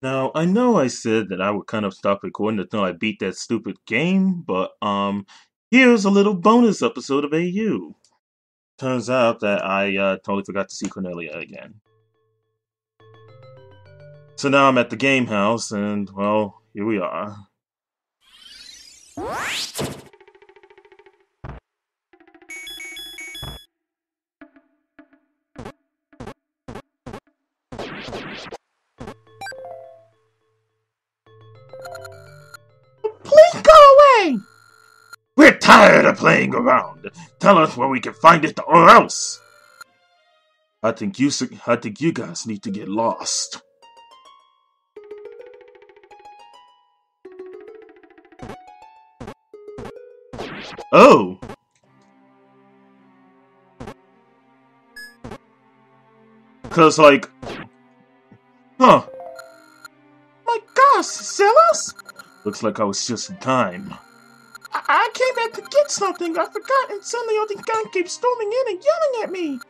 Now, I know I said that I would kind of stop recording until I beat that stupid game, but um, here's a little bonus episode of Eiyuu. Turns out that I uh, totally forgot to see Cornelia again. So now I'm at the game house, and well, here we are. Of playing around. Tell us where we can find it, or else. I think you. I think you guys need to get lost. Oh. Cause like, huh? My gosh, Silas! Looks like I was just in time. Back to get something. I forgot, and suddenly all these guys came storming in and yelling at me.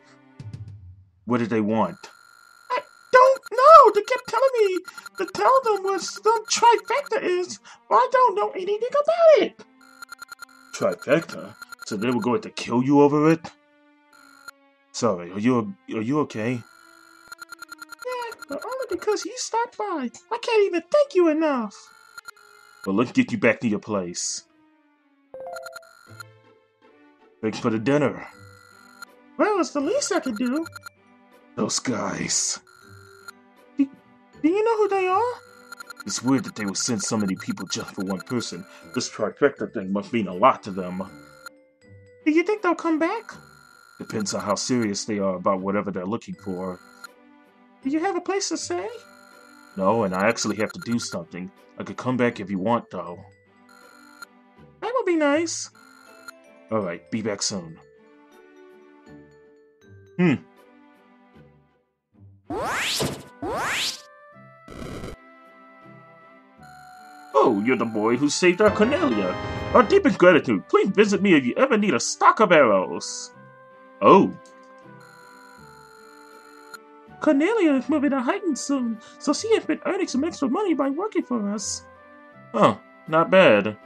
What did they want? I don't know. They kept telling me to tell them what some trifecta is. Well, I don't know anything about it. Trifecta. So they were going to kill you over it. Sorry, are you are you okay? Yeah, but only because you stopped by. I can't even thank you enough. Well, let's get you back to your place. Thanks for the dinner. Well, it's the least I could do. Those guys. Do you know who they are? It's weird that they would send so many people just for one person. This trifecta thing must mean a lot to them. Do you think they'll come back? Depends on how serious they are about whatever they're looking for. Do you have a place to stay? No, and I actually have to do something. I could come back if you want, though. That would be nice. Alright, be back soon. Hmm. Oh, you're the boy who saved our Cornelia. Our deepest gratitude. Please visit me if you ever need a stock of arrows. Oh, Cornelia is moving to Heighton soon, so she has been earning some extra money by working for us. huh, not bad.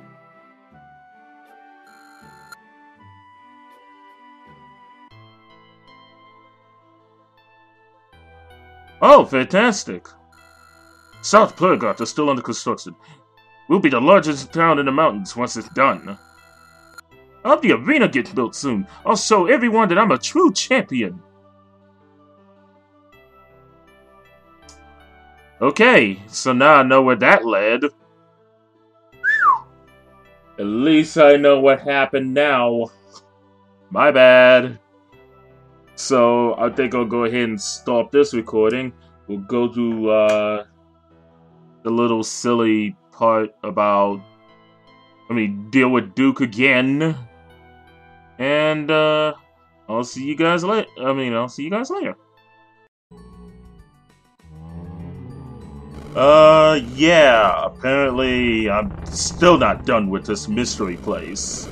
Oh, fantastic. South Purgot is still under construction. We'll be the largest town in the mountains once it's done. I hope the arena gets built soon. I'll show everyone that I'm a true champion. Okay, so now I know where that led. At least I know what happened now. My bad. So I think I'll go ahead and stop this recording. We'll go to uh, the little silly part about, I mean, deal with Duke again. And uh, I'll see you guys later. I mean, I'll see you guys later. Uh, yeah, apparently I'm still not done with this mystery place.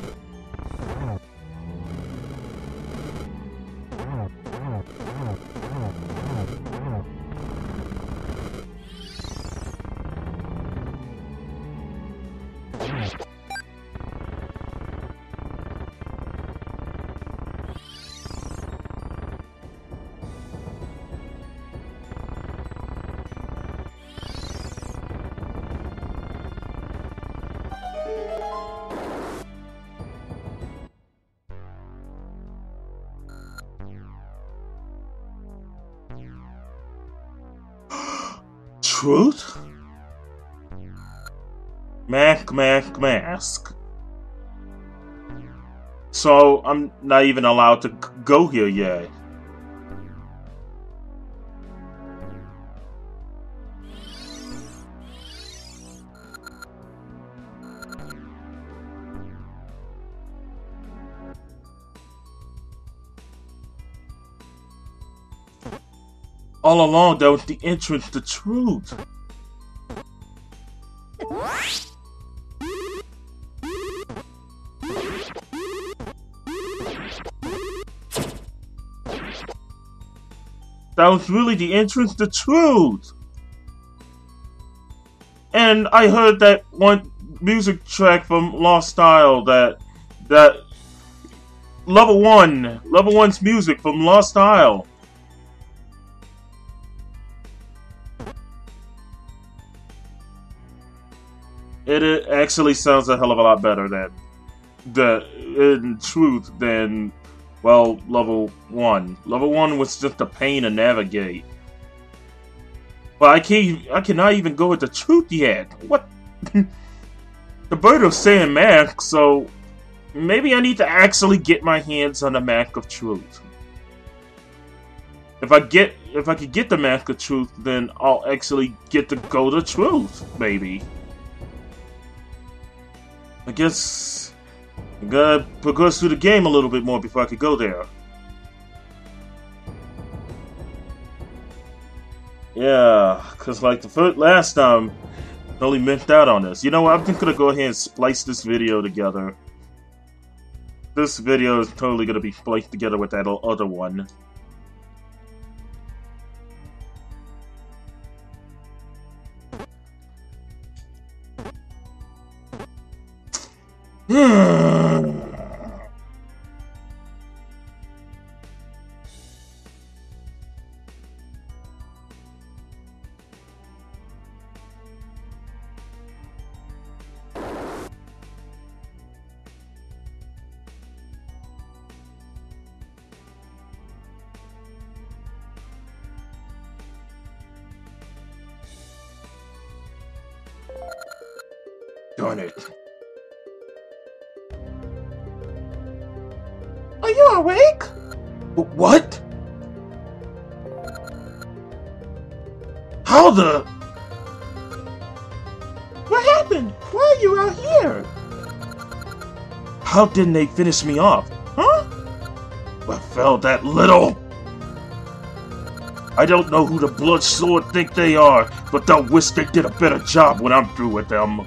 Truth? Mask, mask, mask. So I'm not even allowed to go here yet. All along, that was the entrance to truth. That was really the entrance to truth. and I heard that one music track from Lost Isle that that level one, level one's music from Lost Isle. It, actually sounds a hell of a lot better than the in truth than well level one. Level one was just a pain to navigate. But I can't. I cannot even go with the truth yet. What? the bird was saying Mac, so maybe I need to actually get my hands on the Mac of Truth. If I get, if I could get the Mac of Truth, then I'll actually get to go to Truth, maybe. I guess I gotta progress through the game a little bit more before I could go there. Yeah, because like the first, last time, totally missed out on this. You know what? I'm just gonna go ahead and splice this video together. This video is totally gonna be spliced together with that other one. Darn it. Awake? What? How the... What happened? Why are you out here? How didn't they finish me off? Huh? What fell that little? I don't know who the Blood Sword think they are, but they'll wish they did a better job when I'm through with them.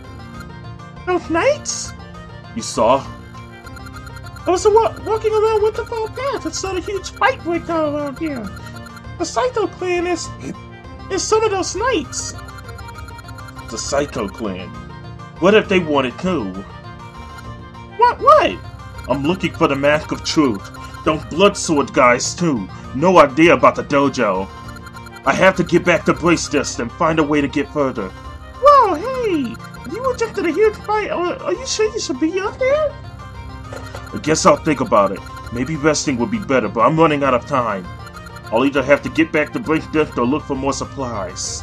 Those knights? You saw? I was wa- walking around with the Winterfell Path and saw a huge fight break out around here. The Saito clan is is some of those knights. The Saito clan. What if they wanted to? What? What? I'm looking for the Mask of Truth. Those Bloodsword guys too. No idea about the dojo. I have to get back to Bracedust and find a way to get further. Whoa, hey! You in a huge fight. Are, are you sure you should be up there? Guess I'll think about it. Maybe resting would be better, but I'm running out of time. I'll either have to get back to Bracedust or look for more supplies.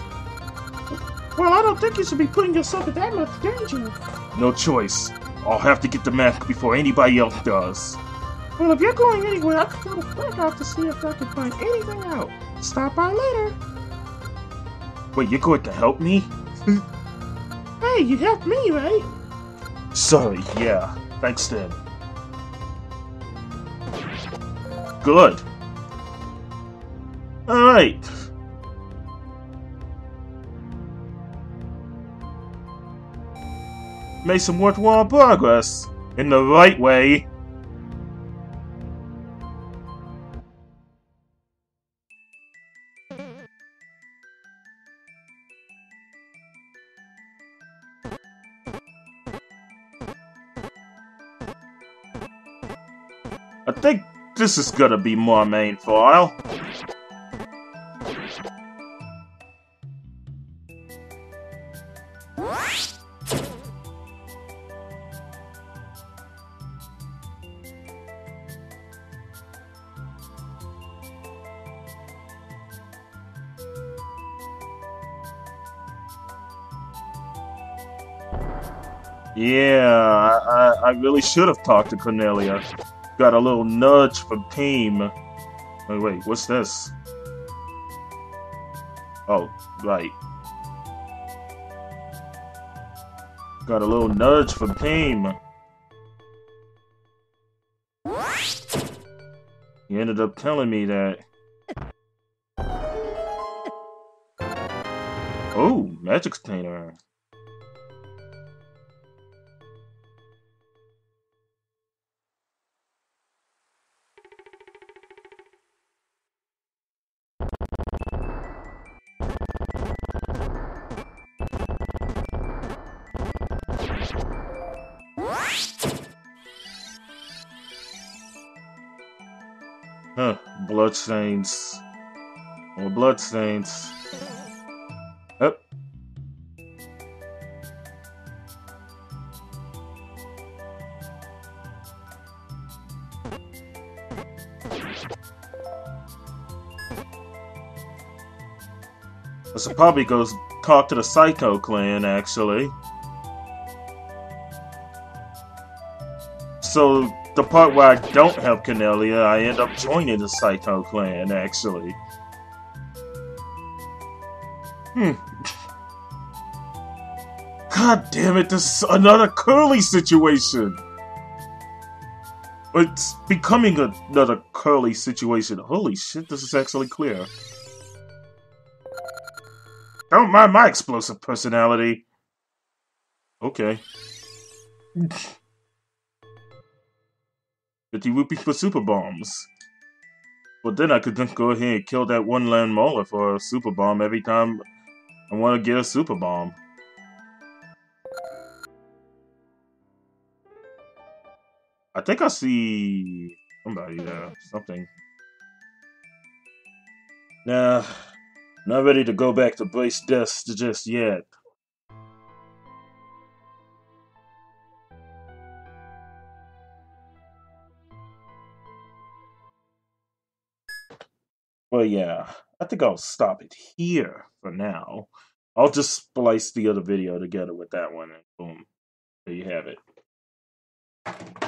Well, I don't think you should be putting yourself in that much danger. No choice. I'll have to get the mask before anybody else does. Well, if you're going anywhere, I could go to Flag out to see if I can find anything out. Stop by later. Wait, you're going to help me? Hey, you helped me, right? Sorry, yeah. Thanks then. Good. Alright. Made some worthwhile progress. In the right way. This is gonna be my main file. Yeah, I, I, I really should have talked to Cornelia. Got a little nudge from Team. Wait, wait, what's this? Oh, right. Got a little nudge from Team. He ended up telling me that. Oh, magic Huh, bloodstains. More bloodstains. Up. Oh. I should probably go talk to the Psycho clan, actually. So, the part where I don't help Cornelia, I end up joining the Psycho Clan, actually. Hmm. God damn it, this is another Curly situation! It's becoming another Curly situation. Holy shit, this is actually clear. Don't mind my explosive personality. Okay. 50 rupees for super bombs. But then I could just go ahead and kill that one land molar for a super bomb every time I want to get a super bomb. I think I see somebody there, something. Nah, not ready to go back to base deaths just yet. Well, yeah, I think I'll stop it here for now. I'll just splice the other video together with that one, and boom, there you have it.